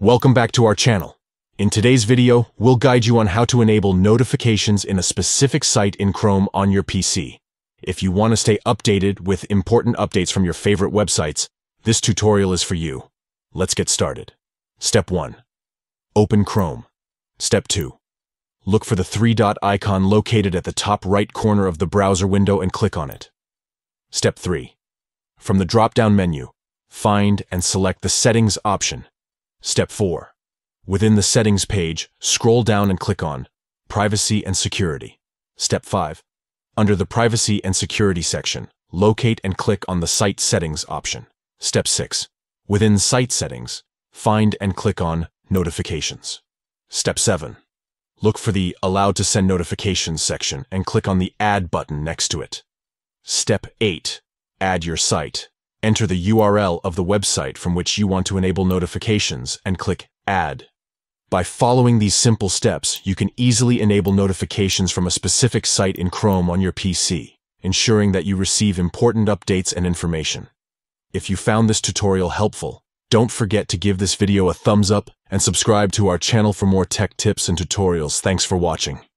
Welcome back to our channel. In today's video, we'll guide you on how to enable notifications in a specific site in Chrome on your PC. If you want to stay updated with important updates from your favorite websites, this tutorial is for you. Let's get started. Step 1. Open Chrome. Step 2. Look for the three-dot icon located at the top right corner of the browser window and click on it. Step 3. From the drop-down menu, find and select the Settings option. Step 4. Within the Settings page, scroll down and click on Privacy and Security. Step 5. Under the Privacy and Security section, locate and click on the Site Settings option. Step 6. Within Site Settings, find and click on Notifications. Step 7. Look for the Allowed to Send Notifications section and click on the Add button next to it. Step 8. Add your site. Enter the URL of the website from which you want to enable notifications and click Add. By following these simple steps, you can easily enable notifications from a specific site in Chrome on your PC, ensuring that you receive important updates and information. If you found this tutorial helpful, don't forget to give this video a thumbs up and subscribe to our channel for more tech tips and tutorials. Thanks for watching.